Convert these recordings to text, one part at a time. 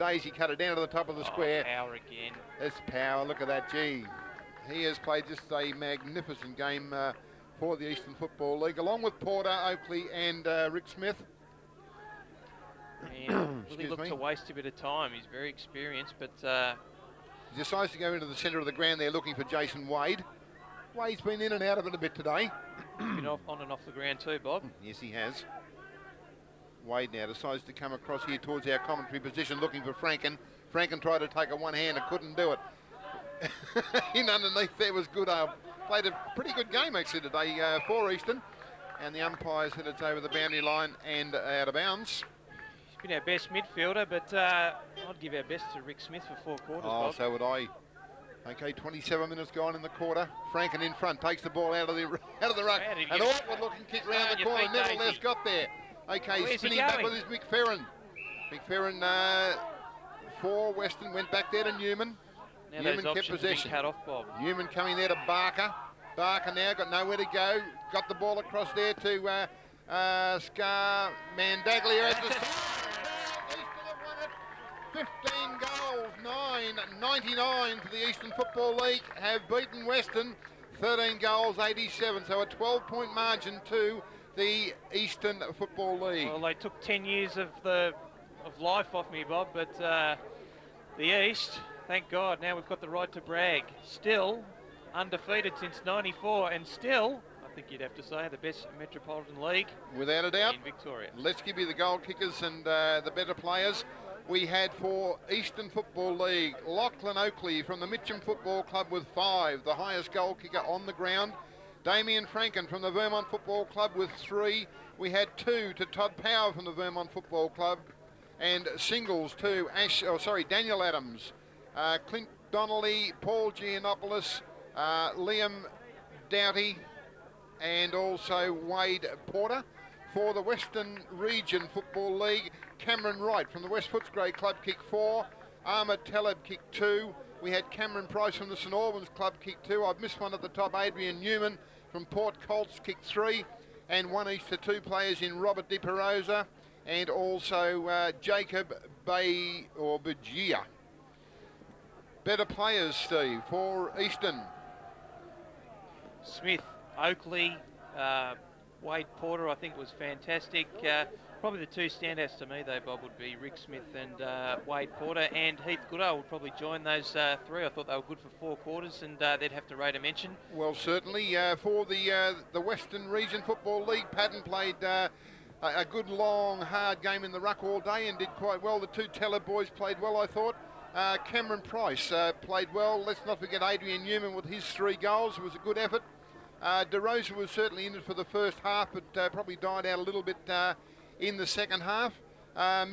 Daisy cut it down to the top of the Oh, square. Power again. It's power. Look at that. Gee, he has played just a magnificent game uh, for the Eastern Football League, along with Porter, Oakley, and uh, Rick Smith. And really looked me. to waste a bit of time. He's very experienced, but uh, He decides to go into the centre of the ground there, looking for Jason Wade. Wade's been in and out of it a bit today. been off, on and off the ground too, Bob. Yes, he has. Wade now decides to come across here towards our commentary position, looking for Franken. Franken tried to take a one hand and couldn't do it. in underneath there was good. Uh, played a pretty good game actually today uh, for Eastern, and the umpires said it's over the boundary line and out of bounds. He's been our best midfielder, but uh, I'd give our best to Rick Smith for four quarters, Oh, Bob. so would I. Okay, 27 minutes gone in the quarter. Franken in front takes the ball out of the out of the ruck. An awkward looking kick round the corner. Nevertheless, got there. Okay, Where's spinning back with his McFerrin. McFerrin uh, for Western went back there to Newman. now Newman kept options have been possession. cut off, Bob. Newman coming there to Barker. Barker now got nowhere to go. Got the ball across there to uh, uh, Scar Mandaglia at the Eastern have won it. 15 goals, 9, 99 to the Eastern Football League have beaten Western. 13 goals, 87. So a 12 point margin to the Eastern Football League. Well, they took 10 years of the of life off me, Bob, but uh, the East, thank God, now we've got the right to brag. Still undefeated since 94, and still, I think you'd have to say, the best Metropolitan League Without a doubt. in Victoria. Let's give you the goal kickers and uh, the better players. We had for Eastern Football League, Lachlan Oakley from the Mitcham Football Club with five, the highest goal kicker on the ground. Damien Franken from the Vermont Football Club with three. We had two to Todd Power from the Vermont Football Club, and singles to Ash. Oh, sorry, Daniel Adams, uh, Clint Donnelly, Paul Giannopoulos, uh, Liam Doughty, and also Wade Porter. For the Western Region Football League, Cameron Wright from the West Footscray Club kick four, Ahmed Taleb kick two. We had Cameron Price from the St Albans Club kick two. I've missed one at the top, Adrian Newman from Port Colts kick three, and one each to two players in Robert Di and also uh, Jacob Bay or Bajia. Better players, Steve, for Eastern. Smith, Oakley, uh, Wade Porter, I think was fantastic. Uh, probably the two standouts to me, though, Bob, would be Rick Smith and uh, Wade Porter, and Heath Goodall would probably join those uh, three. I thought they were good for four quarters, and uh, they'd have to rate a mention. Well, certainly uh, for the uh, the Western Region Football League, Patton played uh, a, good, long, hard game in the ruck all day and did quite well. The two Teller boys played well, I thought. Cameron Price played well. Let's not forget Adrian Newman with his three goals. It was a good effort. Uh, DeRosa was certainly in it for the first half, but probably died out a little bit in the second half. Uh,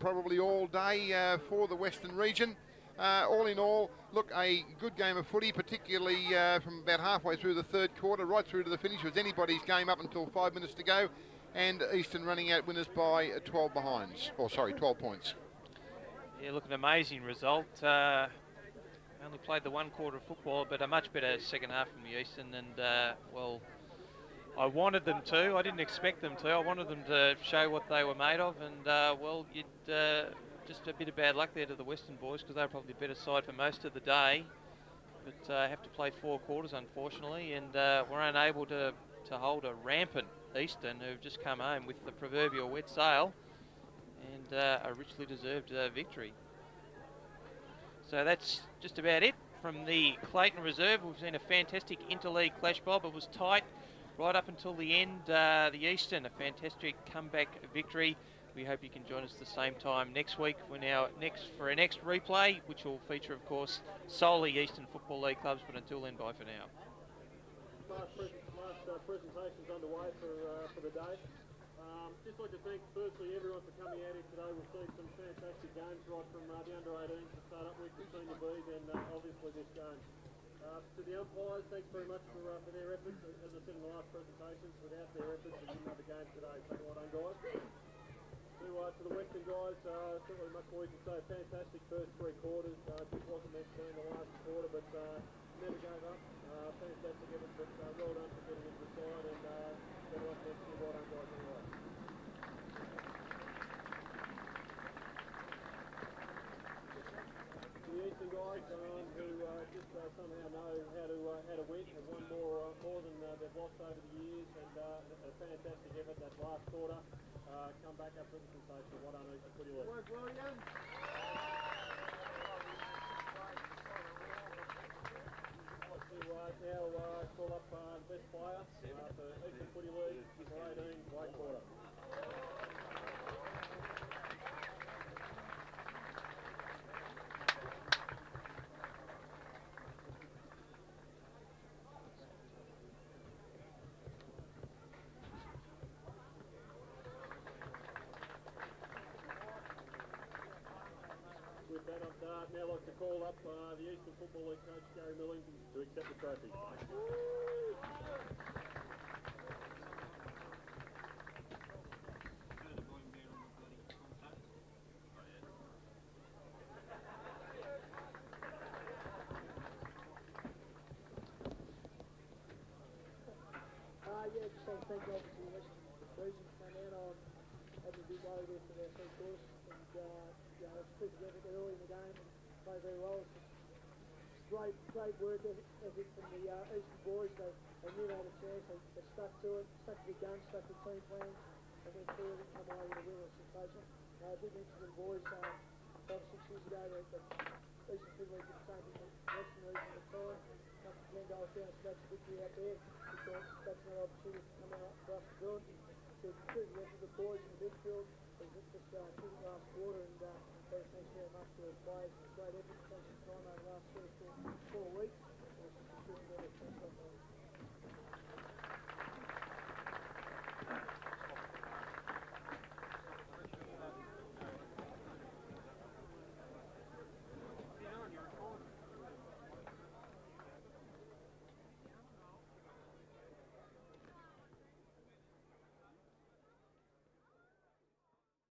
probably all day uh, for the Western region. Uh, all in all, look, a good game of footy, particularly uh, from about halfway through the third quarter, right through to the finish. It was anybody's game up until five minutes to go, and Eastern running out winners by uh, 12 behinds, or sorry, 12 points. Yeah, look, an amazing result. Uh, only played the one quarter of football, but a much better second half from the Eastern, and uh, well, I wanted them to. I didn't expect them to. I wanted them to show what they were made of, and uh, well, you'd uh, just a bit of bad luck there to the Western boys because they were probably the better side for most of the day, but uh, have to play four quarters unfortunately, and uh, were unable to to hold a rampant Eastern who've just come home with the proverbial wet sail and uh, a richly deserved uh, victory. So that's just about it from the Clayton Reserve. We've seen a fantastic interleague clash, Bob. It was tight right up until the end. Uh, the Eastern, a fantastic comeback victory. We hope you can join us the same time next week. We're now next for our next replay, which will feature, of course, solely Eastern Football League clubs. But until then, bye for now. last, uh, presentations underway for, uh, for the day. Um, just like to thank firstly everyone for coming out here today. We've seen some fantastic games right from uh, the under 18s to start up with and uh, obviously this game. Uh, to the umpires, thanks very much for, uh, for their efforts. As I said in the last presentations, without their efforts, we wouldn't have the game today. So well done, guys. To, uh, to the Western guys, uh, certainly much more you can say. Fantastic first three quarters. Uh, just wasn't meant to in the last quarter, but uh, never gave up. Uh, fantastic effort, but uh, well done for getting into the side and uh. Well done, guys. Anyway. on who uh, just uh, somehow know how to uh, how to win. Have won more uh, more than uh, they've lost over the years, and uh, a fantastic effort that last quarter. Uh, come back up with the sensation. Well done, Eastern Footy League. Work, William. To uh, now uh, call up uh, the best player uh, for Eastern Footy League for 18, Blake Porter. Like to call up uh, the Eastern Football League coach Gary Millington to accept the trophy. Uh, thank you their first course and uh, early in the game played very well. Great, great work ethic from the uh, Eastern boys. They, they knew they had a chance. They, they stuck to it, stuck to the gun, stuck to the team plan, and went through it and come away with a win. It's sensational. Uh, big to the boys. Um, or six years ago, they, they Eastern League did the same thing the Western region at the time. Come to Glendale down, snatch a victory out there. Thought that's another opportunity to come out for us to do it. So good the boys in the midfield. They just uh, shooting last quarter and